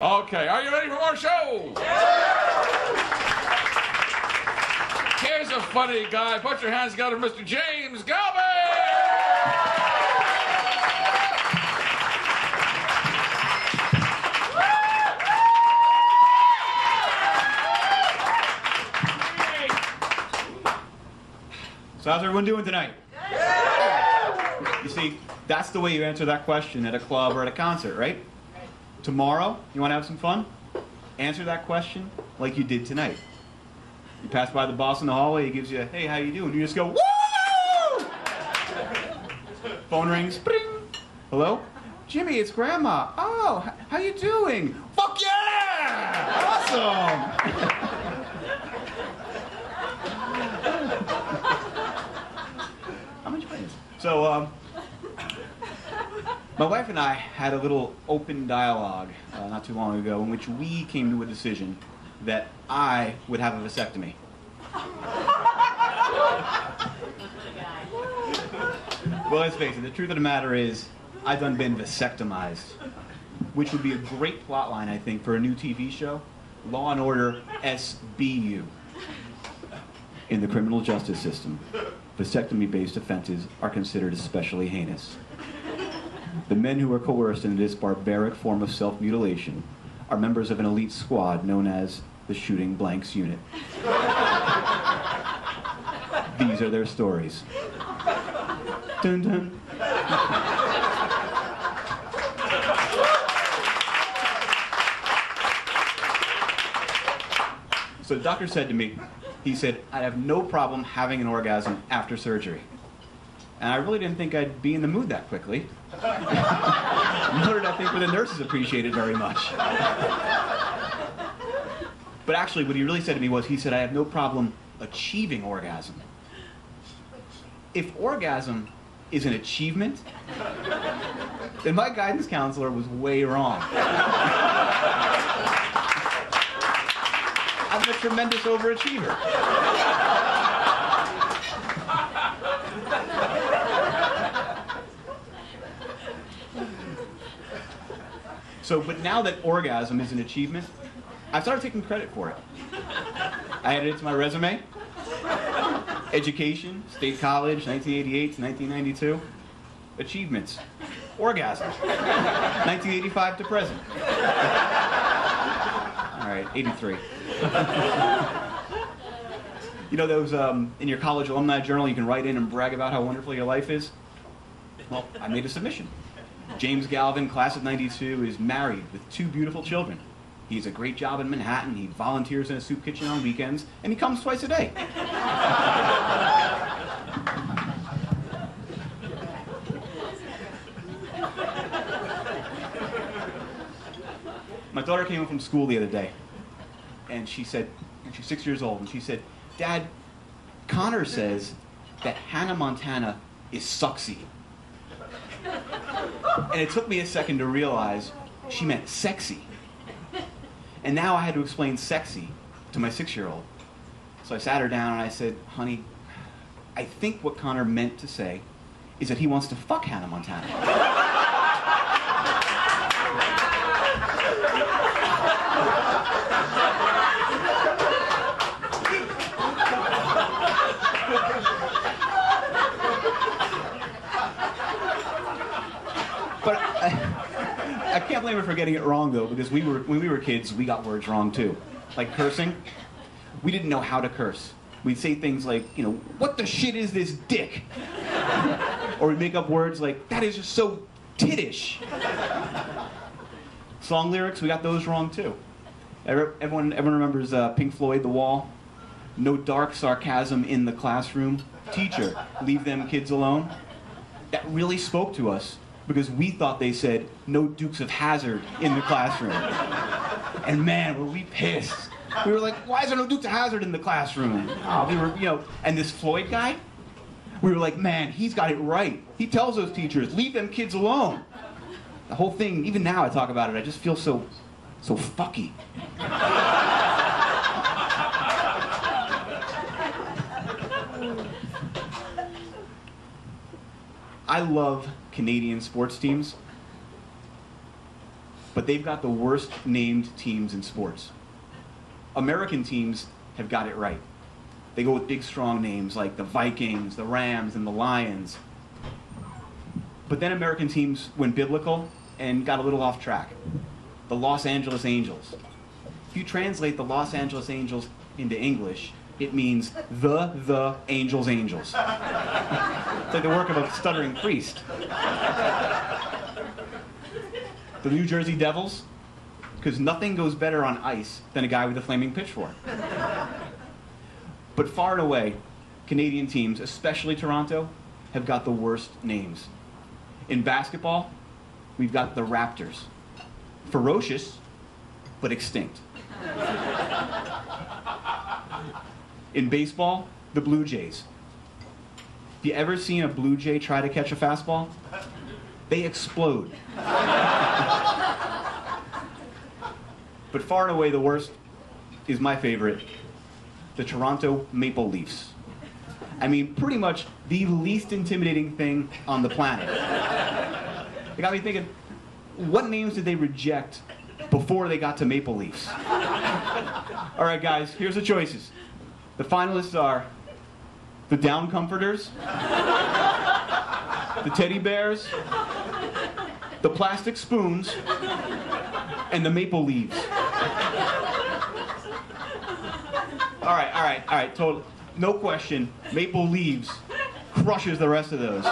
Okay, are you ready for more show? Here's a funny guy. Put your hands together, Mr. James Galvin! So how's everyone doing tonight? You see, that's the way you answer that question at a club or at a concert, right? Tomorrow, you want to have some fun? Answer that question like you did tonight. You pass by the boss in the hallway, he gives you a, hey, how you doing? You just go, woo! Phone rings, bring. Hello? Jimmy, it's Grandma. Oh, how you doing? Fuck yeah! Awesome! How much money is So, um, my wife and I had a little open dialogue uh, not too long ago in which we came to a decision that I would have a vasectomy. well, let's face it, the truth of the matter is, I've done been vasectomized, which would be a great plot line, I think, for a new TV show Law and Order SBU. In the criminal justice system, vasectomy based offenses are considered especially heinous. The men who are coerced into this barbaric form of self mutilation are members of an elite squad known as the Shooting Blanks Unit. These are their stories. Dun dun. So the doctor said to me, he said, I have no problem having an orgasm after surgery. And I really didn't think I'd be in the mood that quickly. I think the nurses appreciated very much. But actually, what he really said to me was, he said, I have no problem achieving orgasm. If orgasm is an achievement, then my guidance counselor was way wrong. I'm a tremendous overachiever. So, but now that orgasm is an achievement, I've started taking credit for it. I added it to my resume. Education, State College, 1988 to 1992. Achievements, orgasm, 1985 to present. All right, 83. You know those um, in your college alumni journal you can write in and brag about how wonderful your life is? Well, I made a submission. James Galvin, class of 92, is married with two beautiful children. He has a great job in Manhattan. He volunteers in a soup kitchen on weekends, and he comes twice a day. My daughter came home from school the other day, and she said, and she's six years old, and she said, Dad, Connor says that Hannah Montana is sucksy. And it took me a second to realize she meant sexy. And now I had to explain sexy to my six year old. So I sat her down and I said, honey, I think what Connor meant to say is that he wants to fuck Hannah Montana. But I, I can't blame her for getting it wrong though, because we were when we were kids, we got words wrong too. Like cursing, we didn't know how to curse. We'd say things like, you know, what the shit is this dick? or we'd make up words like, that is just so tittish. Song lyrics, we got those wrong too. Everyone, everyone remembers uh, Pink Floyd, The Wall? No dark sarcasm in the classroom. Teacher, leave them kids alone. That really spoke to us because we thought they said no Dukes of Hazzard in the classroom. And man, were we pissed. We were like, why is there no Dukes of Hazzard in the classroom? Oh, we were, you know, and this Floyd guy, we were like, man, he's got it right. He tells those teachers, leave them kids alone. The whole thing, even now I talk about it, I just feel so, so fucky. I love Canadian sports teams, but they've got the worst named teams in sports. American teams have got it right. They go with big, strong names like the Vikings, the Rams, and the Lions. But then American teams went biblical and got a little off track. The Los Angeles Angels. If you translate the Los Angeles Angels into English, it means the the Angels Angels. it's like the work of a stuttering priest. The New Jersey Devils, because nothing goes better on ice than a guy with a flaming pitchfork. But far and away, Canadian teams, especially Toronto, have got the worst names. In basketball, we've got the Raptors. Ferocious, but extinct. In baseball, the Blue Jays. Have you ever seen a Blue Jay try to catch a fastball? They explode. but far and away the worst is my favorite the Toronto Maple Leafs. I mean, pretty much the least intimidating thing on the planet. It got me thinking, what names did they reject before they got to Maple Leafs? All right, guys, here's the choices. The finalists are the Down Comforters, the Teddy Bears, the Plastic Spoons, and the Maple Leaves. All right, all right, all right, total. No question, Maple Leaves crushes the rest of those.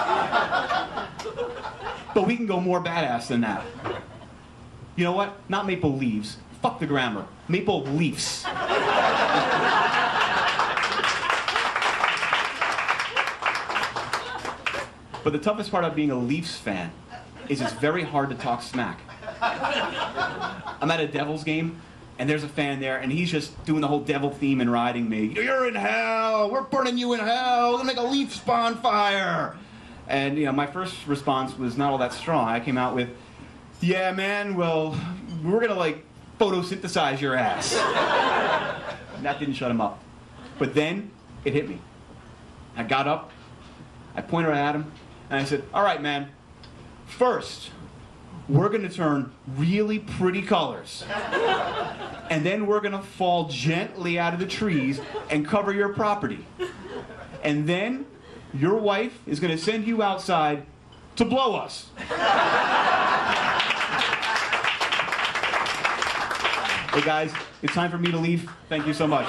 But we can go more badass than that. You know what? Not Maple Leaves. Fuck the grammar. Maple Leafs. But the toughest part of being a Leafs fan is it's very hard to talk smack. I'm at a Devils game, and there's a fan there, and he's just doing the whole devil theme and riding me. You're in hell. We're burning you in hell. We're gonna make a Leafs bonfire. And you know, my first response was not all that strong. I came out with, "Yeah, man. Well, we're gonna like photosynthesize your ass." That didn't shut him up. But then it hit me. I got up, I pointed at him, and I said, All right, man, first, we're going to turn really pretty colors. And then we're going to fall gently out of the trees and cover your property. And then your wife is going to send you outside to blow us. Hey guys, it's time for me to leave. Thank you so much.